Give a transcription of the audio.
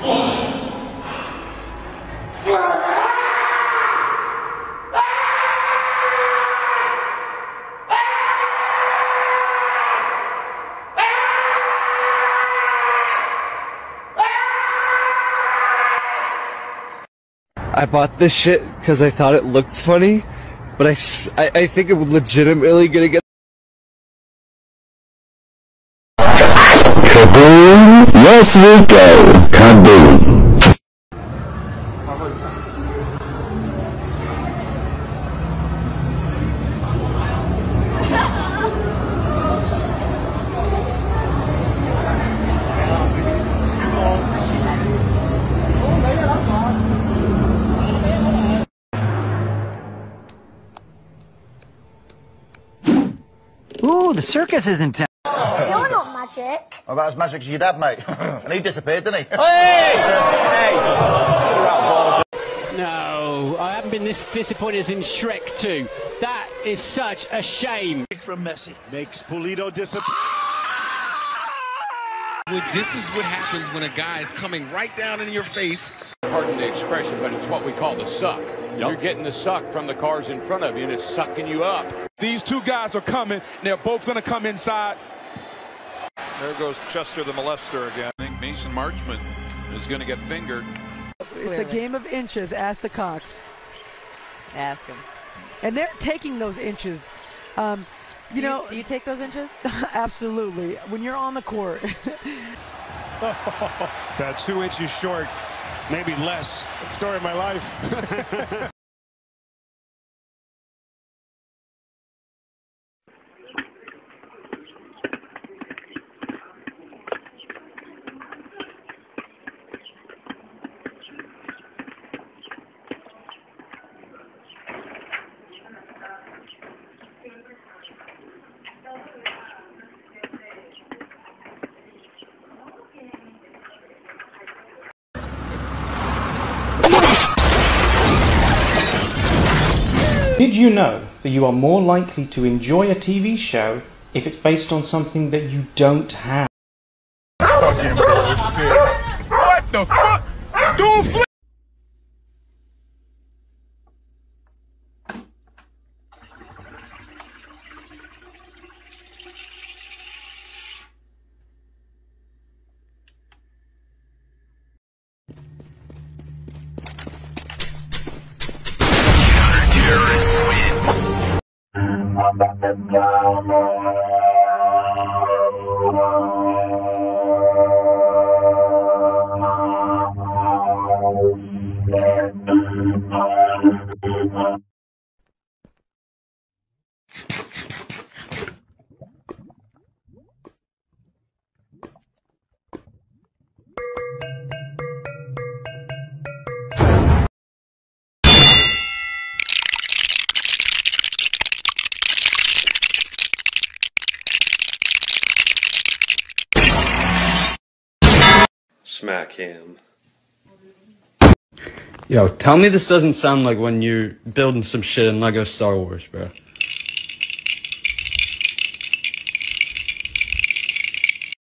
I bought this shit because I thought it looked funny, but I, I, I think I'm legitimately gonna get. Kaboom! Yes, we go! Kaboom! Ooh, the circus is in town. You're not magic. Oh, About as magic as your dad, mate. and he disappeared, didn't he? Hey! No, I haven't been this disappointed as in Shrek 2. That is such a shame. from Messi makes Pulido disappear. This is what happens when a guy is coming right down in your face. Pardon the expression, but it's what we call the suck. You're getting the suck from the cars in front of you, and it's sucking you up. These two guys are coming. They're both going to come inside. There goes Chester the molester again. I think Mason Marchment is going to get fingered. It's a game of inches. Ask the Cox. Ask him. And they're taking those inches. Um, you Do you- know, do you take those inches? absolutely. When you're on the court, About two inches short, maybe less. Story of my life. Did you know that you are more likely to enjoy a TV show if it's based on something that you don't have? Fucking bullshit. What the fuck? Dude, flip. Smack him. Yo, tell me this doesn't sound like when you're building some shit in Lego Star Wars, bro.